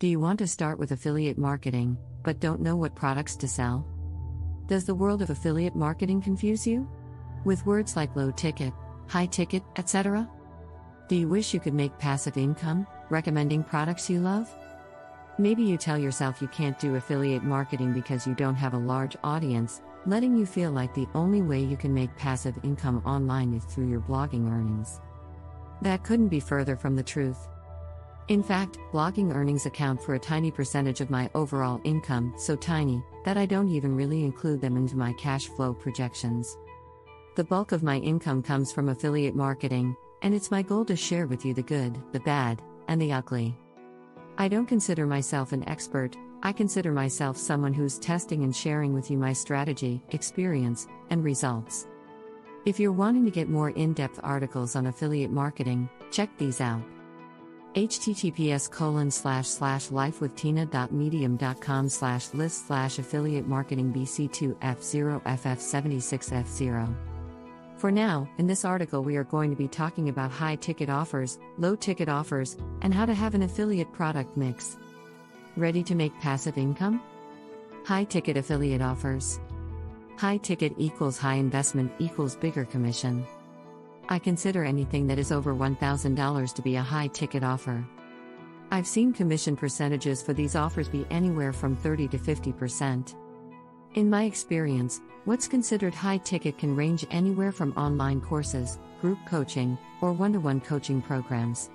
Do you want to start with affiliate marketing, but don't know what products to sell? Does the world of affiliate marketing confuse you? With words like low ticket, high ticket, etc.? Do you wish you could make passive income, recommending products you love? Maybe you tell yourself you can't do affiliate marketing because you don't have a large audience, letting you feel like the only way you can make passive income online is through your blogging earnings. That couldn't be further from the truth. In fact, blogging earnings account for a tiny percentage of my overall income, so tiny that I don't even really include them into my cash flow projections. The bulk of my income comes from affiliate marketing, and it's my goal to share with you the good, the bad, and the ugly. I don't consider myself an expert, I consider myself someone who's testing and sharing with you my strategy, experience, and results. If you're wanting to get more in depth articles on affiliate marketing, check these out https colon slash slash lifewithtina.medium.com slash list slash affiliate marketing bc2f0ff76f0 for now in this article we are going to be talking about high ticket offers low ticket offers and how to have an affiliate product mix. Ready to make passive income? High ticket affiliate offers. High ticket equals high investment equals bigger commission I consider anything that is over $1,000 to be a high ticket offer. I've seen commission percentages for these offers be anywhere from 30 to 50%. In my experience, what's considered high ticket can range anywhere from online courses, group coaching, or one to one coaching programs.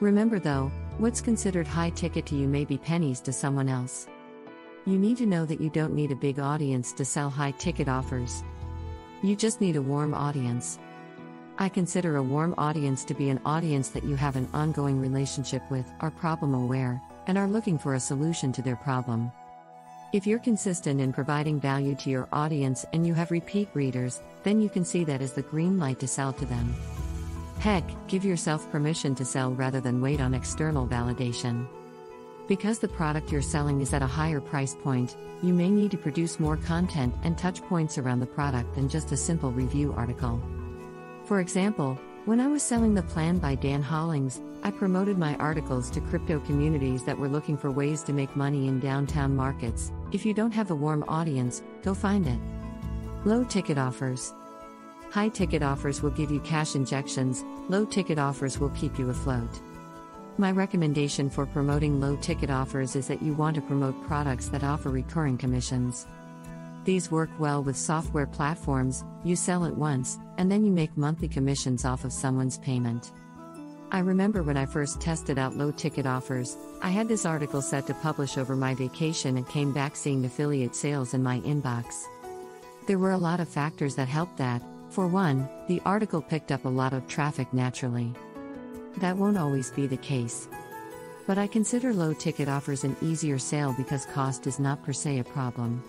Remember though, what's considered high ticket to you may be pennies to someone else. You need to know that you don't need a big audience to sell high ticket offers. You just need a warm audience. I consider a warm audience to be an audience that you have an ongoing relationship with, are problem aware, and are looking for a solution to their problem. If you're consistent in providing value to your audience and you have repeat readers, then you can see that as the green light to sell to them. Heck, give yourself permission to sell rather than wait on external validation. Because the product you're selling is at a higher price point, you may need to produce more content and touch points around the product than just a simple review article. For example, when I was selling the plan by Dan Hollings, I promoted my articles to crypto communities that were looking for ways to make money in downtown markets. If you don't have a warm audience, go find it. Low ticket offers. High ticket offers will give you cash injections, low ticket offers will keep you afloat. My recommendation for promoting low ticket offers is that you want to promote products that offer recurring commissions. These work well with software platforms, you sell it once, and then you make monthly commissions off of someone's payment. I remember when I first tested out low ticket offers, I had this article set to publish over my vacation and came back seeing affiliate sales in my inbox. There were a lot of factors that helped that. For one, the article picked up a lot of traffic naturally. That won't always be the case. But I consider low ticket offers an easier sale because cost is not per se a problem.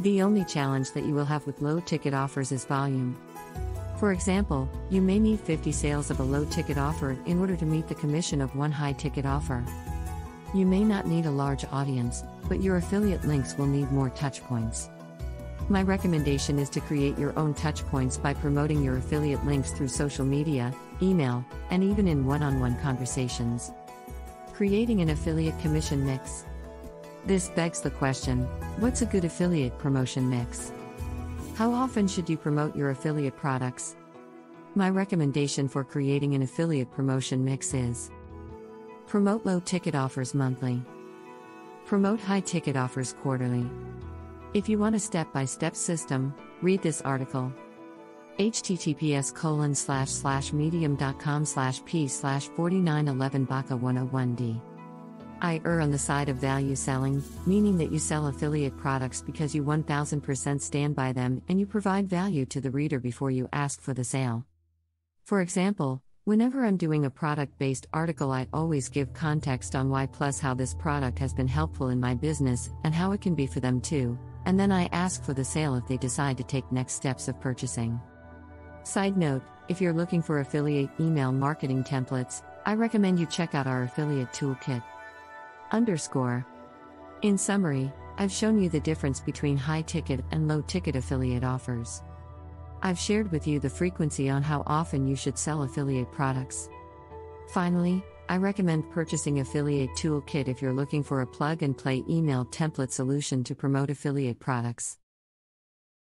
The only challenge that you will have with low ticket offers is volume. For example, you may need 50 sales of a low ticket offer in order to meet the commission of one high ticket offer. You may not need a large audience, but your affiliate links will need more touchpoints. My recommendation is to create your own touchpoints by promoting your affiliate links through social media, email, and even in one on one conversations. Creating an affiliate commission mix. This begs the question what's a good affiliate promotion mix? How often should you promote your affiliate products? My recommendation for creating an affiliate promotion mix is Promote low ticket offers monthly, promote high ticket offers quarterly. If you want a step by step system, read this article https colon slash slash medium.com slash p slash 4911 baka 101d I err on the side of value selling, meaning that you sell affiliate products because you 1000% stand by them and you provide value to the reader before you ask for the sale. For example, whenever I'm doing a product based article, I always give context on why plus how this product has been helpful in my business and how it can be for them too, and then I ask for the sale if they decide to take next steps of purchasing. Side note if you're looking for affiliate email marketing templates, I recommend you check out our affiliate toolkit. Underscore. In summary, I've shown you the difference between high ticket and low ticket affiliate offers. I've shared with you the frequency on how often you should sell affiliate products. Finally, I recommend purchasing Affiliate Toolkit if you're looking for a plug and play email template solution to promote affiliate products.